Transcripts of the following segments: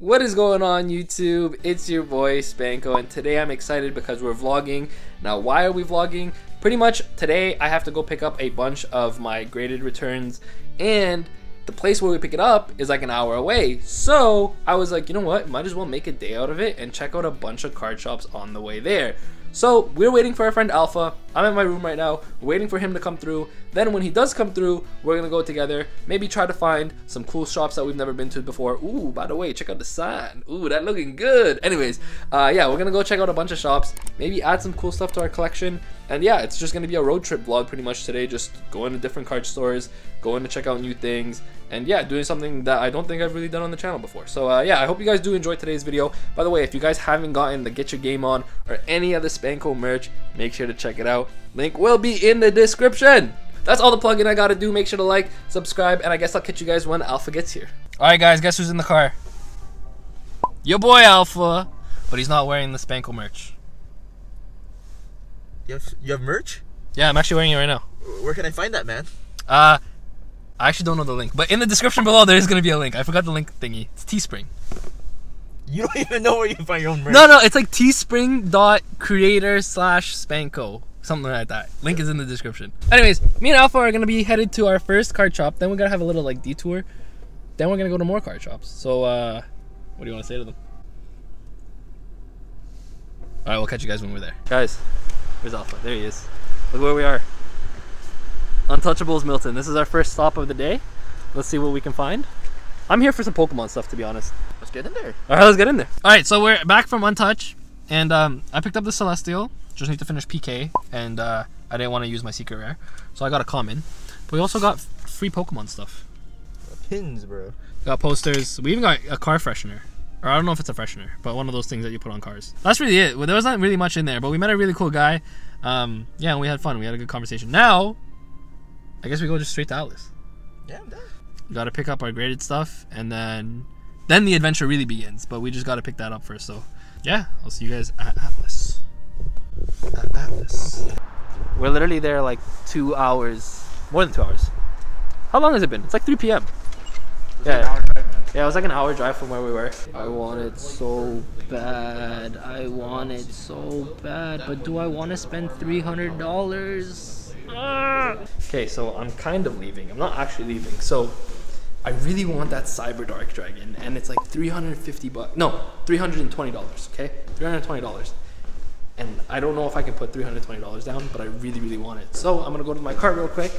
What is going on YouTube? It's your boy Spanko and today I'm excited because we're vlogging. Now why are we vlogging? Pretty much today I have to go pick up a bunch of my graded returns and the place where we pick it up is like an hour away. So I was like, you know what? Might as well make a day out of it and check out a bunch of card shops on the way there. So we're waiting for our friend Alpha. I'm in my room right now, waiting for him to come through. Then when he does come through, we're gonna go together, maybe try to find some cool shops that we've never been to before. Ooh, by the way, check out the sign. Ooh, that looking good. Anyways, uh, yeah, we're gonna go check out a bunch of shops, maybe add some cool stuff to our collection. And yeah, it's just gonna be a road trip vlog pretty much today, just going to different card stores, going to check out new things, and yeah, doing something that I don't think I've really done on the channel before. So uh, yeah, I hope you guys do enjoy today's video. By the way, if you guys haven't gotten the Get Your Game On or any of the Spanko merch, make sure to check it out. Link will be in the description. That's all the plugin I gotta do. Make sure to like, subscribe, and I guess I'll catch you guys when Alpha gets here. Alright guys, guess who's in the car? Your boy Alpha, but he's not wearing the Spanko merch. You have you have merch? Yeah, I'm actually wearing it right now. Where can I find that, man? Uh, I actually don't know the link, but in the description below there is gonna be a link. I forgot the link thingy. It's Teespring. You don't even know where you can find your own merch. No, no, it's like Teespring dot creator slash Spanko. Something like that. Link is in the description. Anyways, me and Alpha are gonna be headed to our first card shop. Then we're gonna have a little like detour. Then we're gonna go to more card shops. So, uh, what do you want to say to them? All right, we'll catch you guys when we're there. Guys, where's Alpha? There he is. Look where we are. Untouchables Milton. This is our first stop of the day. Let's see what we can find. I'm here for some Pokemon stuff, to be honest. Let's get in there. All right, let's get in there. All right, so we're back from Untouch, and um, I picked up the Celestial. Just need to finish PK, and uh, I didn't want to use my secret rare, so I got a common. But we also got free Pokemon stuff. Pins, bro. Got posters. We even got a car freshener. Or I don't know if it's a freshener, but one of those things that you put on cars. That's really it. Well, there was not really much in there, but we met a really cool guy. Um, yeah, and we had fun. We had a good conversation. Now, I guess we go just straight to Atlas. Yeah, I'm done. We got to pick up our graded stuff, and then then the adventure really begins. But we just got to pick that up first. So, yeah, I'll see you guys at Atlas. At Atlas. We're literally there like two hours, more than two hours. How long has it been? It's like 3 p.m. Yeah. Yeah, it was like an hour drive from where we were. I want it so bad. I want it so bad. But do I want to spend $300? Ah! Okay, so I'm kind of leaving. I'm not actually leaving. So I really want that Cyber Dark Dragon, and it's like 350 bucks. No, $320. Okay, $320. And I don't know if I can put $320 down, but I really, really want it. So I'm gonna go to my cart real quick.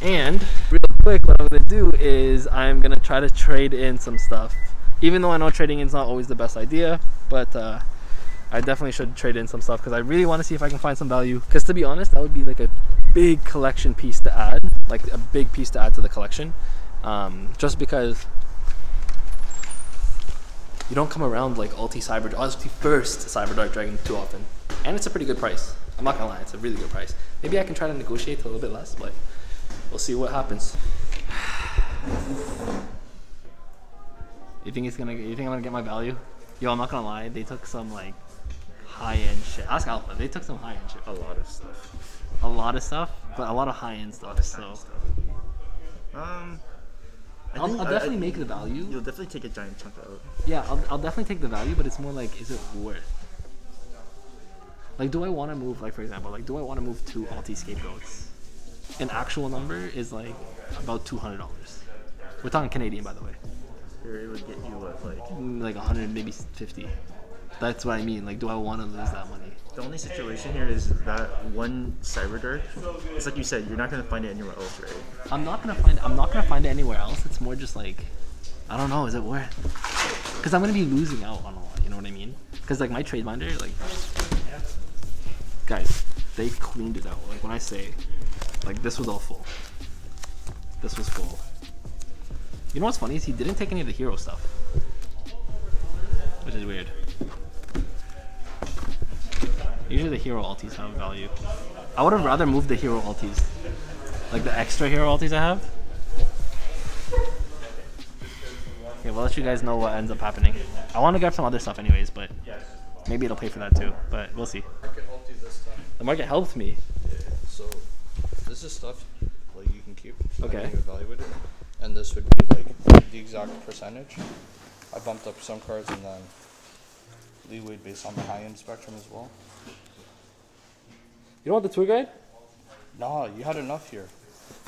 And real quick, what I'm gonna do is I'm gonna try to trade in some stuff. Even though I know trading in is not always the best idea, but uh, I definitely should trade in some stuff because I really want to see if I can find some value. Because to be honest, that would be like a big collection piece to add, like a big piece to add to the collection. Um, just because you don't come around like Ulti Cyber, Ulti First Cyber Dark Dragon too often, and it's a pretty good price. I'm not gonna lie, it's a really good price. Maybe I can try to negotiate a little bit less, but we'll see what happens. You think it's gonna? You think I'm gonna get my value? Yo, I'm not gonna lie. They took some like high end shit. Ask Alpha. They took some high end shit. A lot of stuff. A lot of stuff, but a lot of high end stuff. So Stuff. Um, I I'll, I'll definitely I- make the value. You'll definitely take a giant chunk out. Yeah, I'll, I'll definitely take the value, but it's more like, is it worth? Like, do I want to move? Like, for example, like, do I want to move to Alti Scapegoats? An actual number is like about two hundred dollars. We're talking Canadian, by the way. It would get you what, like Mm, Like a hundred, maybe fifty. That's what I mean. Like, do I want to lose that money? the only situation here is that one cyber dark. It's like you said, you're not gonna find it anywhere else, right? I'm not gonna find. I'm not gonna find it anywhere else. It's more just like, I don't know. Is it worth? Because I'm gonna be losing out on a lot. You know what I mean? Because like my trade binder, like, guys, they cleaned it out. Like when I say, like this was all full. This was full. You know what's funny is he didn't take any of the hero stuff, which is weird. Usually the hero alties have value. I would have rather moved the hero alties. Like the extra hero alties I have. Okay, we'll let you guys know what ends up happening. I want to grab some other stuff anyways, but maybe it'll pay for that too. But we'll see. market helped you this time. The market helped me. So this is stuff like you can keep. Okay. You evaluate it, and this would be like the exact percentage. I bumped up some cards and then leeway based on the high end spectrum as well. You don't want the tour guide? Nah, you had enough here.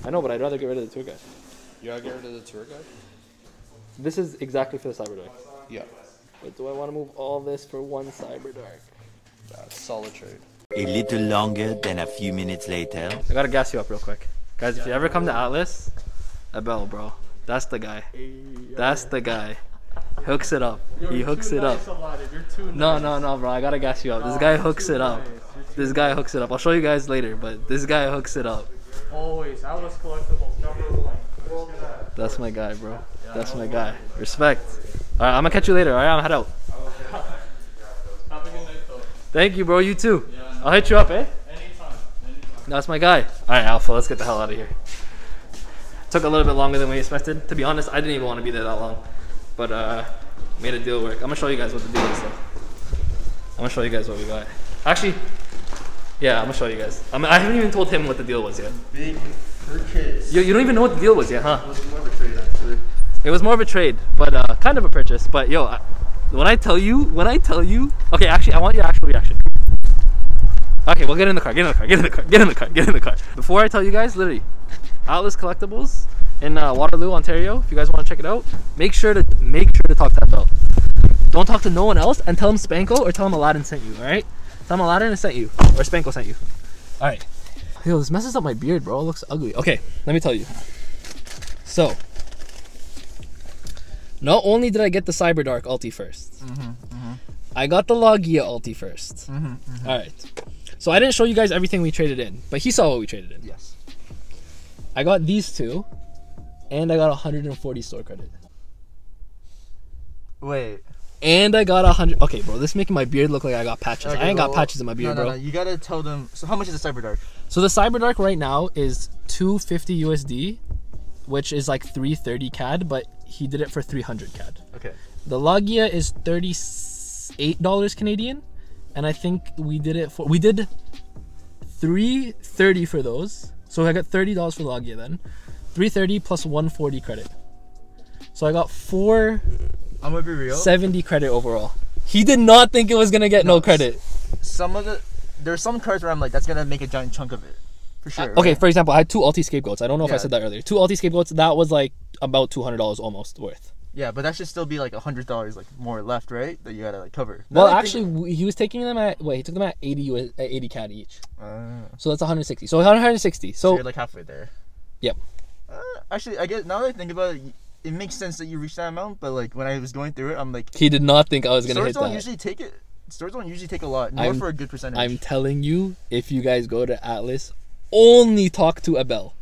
I know, but I'd rather get rid of the tour guide. You gotta get rid of the tour guide? This is exactly for the Cyberdark. Yeah. But do I want to move all this for one Cyberdark? That's solid trade. A little longer than a few minutes later. I gotta gas you up real quick. Guys, if you ever come to Atlas, Abel, bro. That's the guy. That's the guy. Hooks it up. He hooks it up. No, no, no, bro. I gotta gas you up. This guy hooks it up. This guy hooks it up. I'll show you guys later, but this guy hooks it up. Always, Atlas Collectibles, number one. That's my guy, bro. That's my guy. Respect. Alright, I'm gonna catch you later. Alright, I'm gonna head out. Have a good night. Thank you, bro. You too. I'll hit you up, eh? That's my guy. Alright, Alpha, let's get the hell out of here. Took a little bit longer than we expected. To be honest, I didn't even want to be there that long. But uh made a deal work. I'm gonna show you guys what the deal is though. I'm gonna show you guys what we got. Actually, yeah, I'm gonna show you guys. I, mean, I haven't even told him what the deal was yet. Big purchase. You, you don't even know what the deal was yet, huh? It was more of a trade, actually. It was more of a trade, but uh, kind of a purchase. But yo, I, when I tell you, when I tell you, okay, actually, I want your actual reaction. Okay, well, get in the car, get in the car, get in the car, get in the car, get in the car. Before I tell you guys, literally, Atlas Collectibles in uh, Waterloo, Ontario. If you guys want to check it out, make sure to make sure to talk to that belt. Don't talk to no one else, and tell him Spanko or tell him Aladdin sent you. All right? Tell him Aladdin sent you or Spanko sent you. All right. Yo, this messes up my beard, bro. It looks ugly. Okay, let me tell you. So, not only did I get the Cyberdark ulti 1st mm-hmm, mm-hmm. I got the Logia ulti 1st mm-hmm, All right. So I didn't show you guys everything we traded in, but he saw what we traded in. Yes. I got these two, and I got 140 store credit. Wait. And I got a 100. Okay, bro, this is making my beard look like I got patches. I Okay, ain't got patches in my beard, no, no, bro. No, you gotta tell them. So how much is the Cyber Dark? So the Cyber Dark right now is 250 USD, which is like 330 CAD, but he did it for 300 CAD. Okay. The Lagia is 38 dollars Canadian, and I think we did it for we did 330 for those. So I got 30 dollars for the Lagia then, 330 plus 140 credit. So I got 470 I'm gonna be real. 70 credit overall. He did not think it was gonna get no, No, credit. Some of the there's some cards where I'm like, that's gonna make a giant chunk of it, for sure. Okay, right? for example, I had two Alti scapegoats. I don't know if I said that earlier. Two Alti scapegoats. That was like about two hundred dollars almost worth. Yeah, but that should still be like a hundred dollars, like more left, right? That you gotta like cover. Well, actually, think- he was taking them at wait. He took them at eighty US, at eighty CAD each. Uh, So that's one hundred sixty. So one hundred sixty. so So you're like halfway there. Yep. Uh, actually, I guess now that I think about it, it makes sense that you reached that amount. But like when I was going through it, I'm like, he did not think I was gonna hit don't usually take it. Stores don't usually take a lot, nor I'm- for a good percentage. I'm telling you, if you guys go to Atlas, only talk to Abel.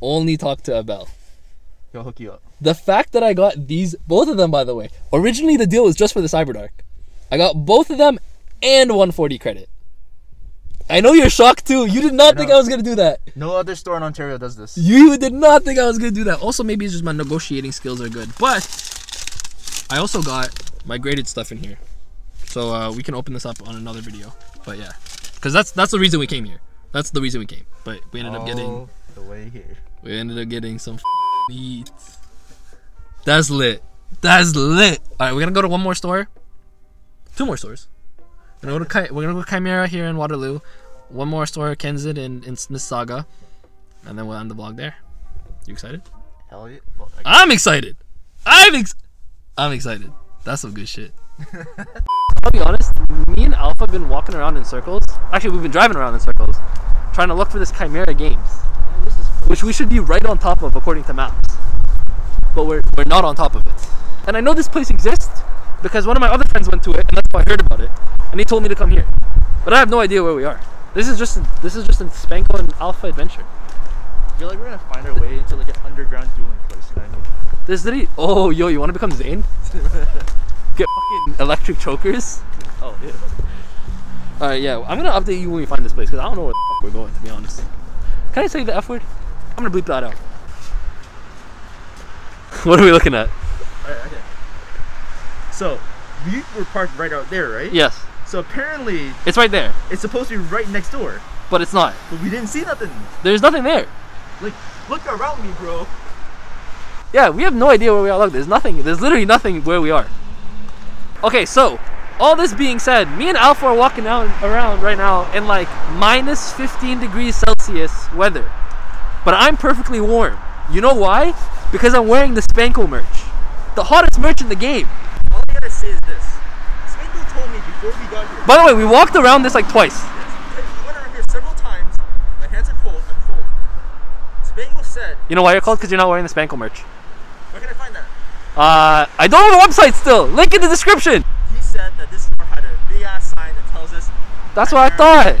Only talk to Abel. He'll hook you up. The fact that I got these, both of them, by the way, originally the deal was just for the Cyberdark. I got both of them and 140 credit. I know you're shocked too. You did not think. I was gonna do that. No other store in Ontario does this. You did not think I was gonna do that. Also, maybe it's just my negotiating skills are good. But I also got my graded stuff in here, so uh, we can open this up on another video. But yeah, because that's that's the reason we came here. That's the reason we came. But we ended up getting the way here. we ended up getting some meat. That's lit. That's lit. All right, we're gonna go to one more store. Two more stores. We're gonna go to we're gonna go Chimera here in Waterloo. One more store, Kensett in in Mississauga, and then we'll end the vlog there. You excited? Hell yeah. Well, I'm excited. I'm ex- I'm excited. That's some good shit. I'll be honest. Me and Alpha have been walking around in circles. Actually, we've been driving around in circles, trying to look for this Chimera Games, which we should be right on top of according to maps. But we're we're not on top of it. And I know this place exists because one of my other friends went to it, and that's how I heard about it. And he told me to come here, but I have no idea where we are. This is just this is just a Spanko and Alpha adventure. I feel like we're gonna find our way into like an underground dueling place. You know what I mean? This literally. Oh, yo, you want to become Zane? Get fucking electric chokers. Oh yeah. Alright, yeah, I'm gonna update you when we find this place because I don't know where the fuck we're going, to be honest. Can I say the F word? I'm gonna bleep that out. what are we looking at? Alright, okay. So we were parked right out there, right? Yes, So apparently it's right there, it's supposed to be right next door, but it's not. but we didn't see nothing. There's nothing there. Like, look around me, bro. Yeah, we have no idea where we are. Look, there's nothing. There's literally nothing where we are. Okay, so all this being said, me and Alpha are walking out around right now in like minus 15 degrees Celsius weather, but I'm perfectly warm. You know why? Because I'm wearing the Spanko merch, the hottest merch in the game. All I gotta say is this. Spanko told me before we got here. By the way, we walked around this like twice. We went around here several times. My hands are cold. I'm cold. Spanko said, You know why you're cold? Because you're not wearing the Spanko merch. where can I find that? Uh, I don't have a website still. Link in the description. He said that this store had a big ass sign that tells us, That's what I thought.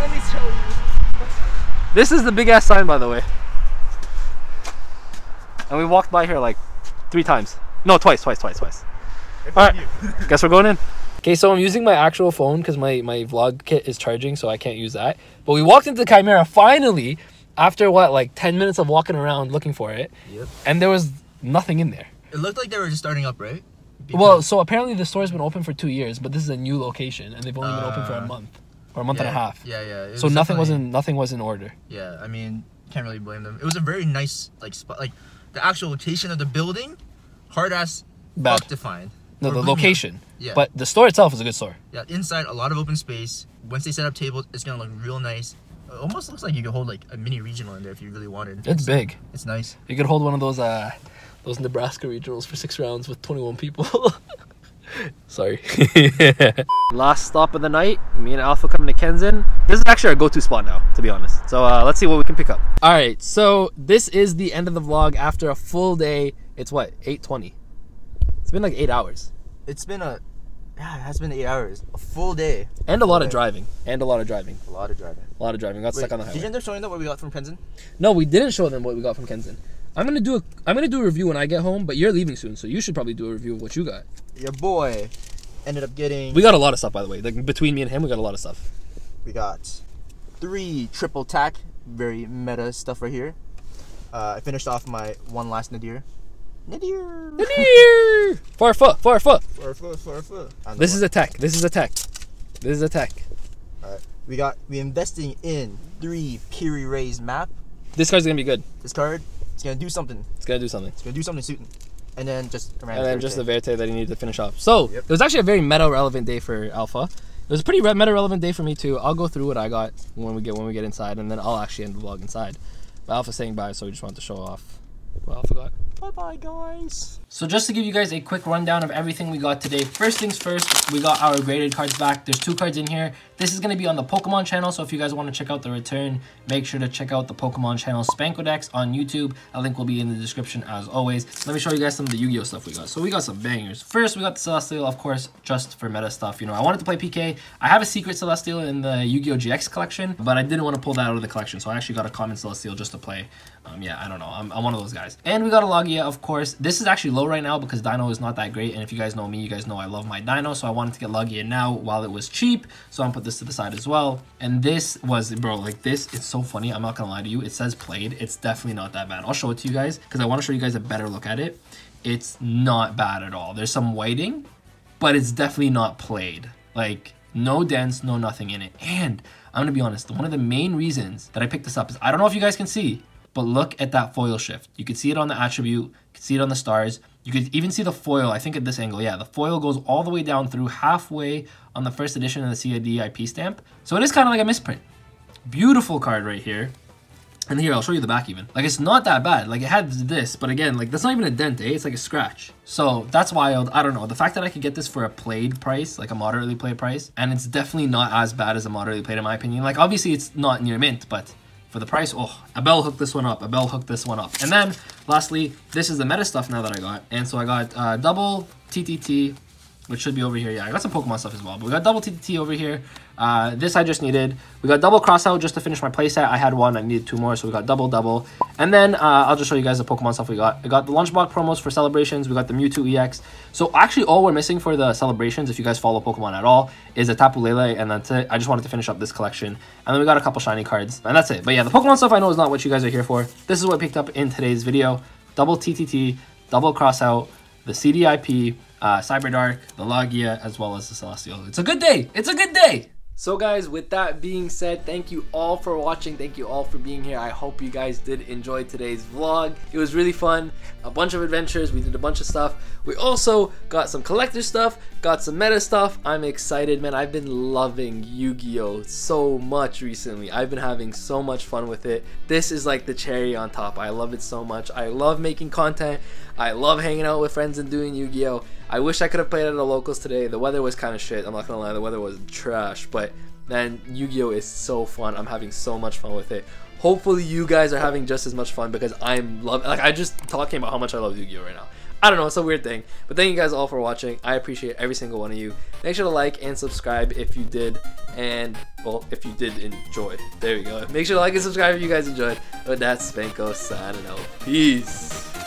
let me tell you. This is the big ass sign, by the way. And we walked by here like three times. No, twice, twice, twice, twice. All right, guess we're going in. Okay, so I'm using my actual phone because my my vlog kit is charging, so I can't use that. But we walked into the Chimera finally after what, like 10 minutes of walking around looking for it, Yep. and there was nothing in there. It looked like they were just starting up, right? Well, so apparently the store's been open for two years, but this is a new location, and they've only been open for a Uh, month or a month yeah, and a half. Yeah, yeah. it So was nothing wasn't nothing was in order. Yeah, I mean, can't really blame them. It was a very nice like spot. Like the actual location of the building, hard ass Bad. fuck to find. No, the believe me, location. Yeah. But the store itself is a good store. Yeah, inside a lot of open space. Once they set up tables, it's gonna look real nice. It almost looks like you could hold like a mini regional in there if you really wanted. It's big. It's nice. You could hold one of those uh those Nebraska regionals for six rounds with 21 people. Sorry. Last stop of the night. Me and Alpha coming to Kenzin. This is actually our go-to spot now, to be honest. So uh, let's see what we can pick up. All right. So this is the end of the vlog after a full day. It's what 8:20. It's been like eight hours It's been a yeah, it has been eight hours, a full day, and a lot of driving and a lot of driving. a lot of driving. A lot of driving. Got Wait, stuck on the did you highway. end up showing them what we got from Kenzin? No, we didn't show them what we got from Kenzin. I'm gonna do a I'm gonna do a review when I get home, but you're leaving soon, so you should probably do a review of what you got. Your boy ended up getting. We got a lot of stuff, by the way. Like between me and him, we got a lot of stuff. We got three triple tack, very meta stuff right here. Uh, I finished off my one last nadir. Nadir. Farfa, farfa. For, for, for, for. On the This one. is a tech. This is a tech. This is a tech. We got we investing in three Piri Reis map. This card's gonna be good. This card, it's gonna do something. It's gonna do something. It's gonna do something suiting. And then just around And then just the Thursday. Verte that he needed to finish off. So Yep. it was actually a very meta relevant day for Alpha. It was a pretty meta relevant day for me too. I'll go through what I got when we get when we get inside, and then I'll actually end the vlog inside. But Alpha's saying bye, so we just wanted to show off what Alpha got. Bye bye guys. So just to give you guys a quick rundown of everything we got today. First things first, we got our graded cards back. There's two cards in here. This is going to be on the Pokemon channel, so if you guys want to check out the return, make sure to check out the Pokemon channel Spankodex on YouTube. A link will be in the description as always. Let me show you guys some of the Yu-Gi-Oh stuff we got. So we got some bangers. First, we got the Celestial, of course, just for meta stuff. You know, I wanted to play PK. I have a secret Celestial in the Yu-Gi-Oh GX collection, but I didn't want to pull that out of the collection, so I actually got a common Celestial just to play. Um, yeah, I don't know. I'm, I'm one of those guys. And we got a Logia, of course. This is actually low right now because Dino is not that great. And if you guys know me, you guys know I love my Dino. So I wanted to get Logia now while it was cheap. So I'm put this to the side as well. And this was, bro, like this, it's so funny. I'm not gonna lie to you. It says played. It's definitely not that bad. I'll show it to you guys because I want to show you guys a better look at it. It's not bad at all. There's some whiting, but it's definitely not played. Like no dents, no nothing in it. And I'm gonna be honest, one of the main reasons that I picked this up is I don't know if you guys can see, but look at that foil shift. You can see it on the attribute, you can see it on the stars. You could even see the foil, I think at this angle, yeah, the foil goes all the way down through halfway on the first edition of the CID IP stamp. So it is kind of like a misprint. Beautiful card right here. And here, I'll show you the back even. Like, it's not that bad. Like, it had this, but again, like, that's not even a dent, eh? It's like a scratch. So, that's wild. I don't know. The fact that I could get this for a played price, like a moderately played price, and it's definitely not as bad as a moderately played, in my opinion. Like, obviously, it's not near mint, but for the price, oh, Abel hooked this one up. Abel hooked this one up. And then, lastly, this is the meta stuff now that I got. And so, I got uh, double TTT, which should be over here. Yeah, I got some Pokemon stuff as well. But we got double TTT over here. Uh, this I just needed. We got double cross out just to finish my playset. I had one. I needed two more, so we got double double. And then uh, I'll just show you guys the Pokemon stuff we got. I got the Lunchbox promos for celebrations. We got the Mewtwo EX. So actually, all we're missing for the celebrations, if you guys follow Pokemon at all, is a Tapu Lele, and that's it. I just wanted to finish up this collection. And then we got a couple shiny cards, and that's it. But yeah, the Pokemon stuff I know is not what you guys are here for. This is what I picked up in today's video. Double TTT, double cross out, the CDIP, uh, Cyberdark, the Logia, as well as the Celestial. It's a good day. It's a good day. So, guys, with that being said, thank you all for watching. Thank you all for being here. I hope you guys did enjoy today's vlog. It was really fun. A bunch of adventures. We did a bunch of stuff. We also got some collector stuff, got some meta stuff. I'm excited, man. I've been loving Yu Gi Oh! so much recently. I've been having so much fun with it. This is like the cherry on top. I love it so much. I love making content. I love hanging out with friends and doing Yu Gi Oh! I wish I could have played at the locals today. The weather was kind of shit. I'm not gonna lie, the weather was trash. But man, Yu-Gi-Oh is so fun. I'm having so much fun with it. Hopefully, you guys are having just as much fun because I'm love. Like I just talking about how much I love Yu-Gi-Oh right now. I don't know, it's a weird thing. But thank you guys all for watching. I appreciate every single one of you. Make sure to like and subscribe if you did, and well, if you did enjoy. There we go. Make sure to like and subscribe if you guys enjoyed. But that's Spanko signing out. Peace.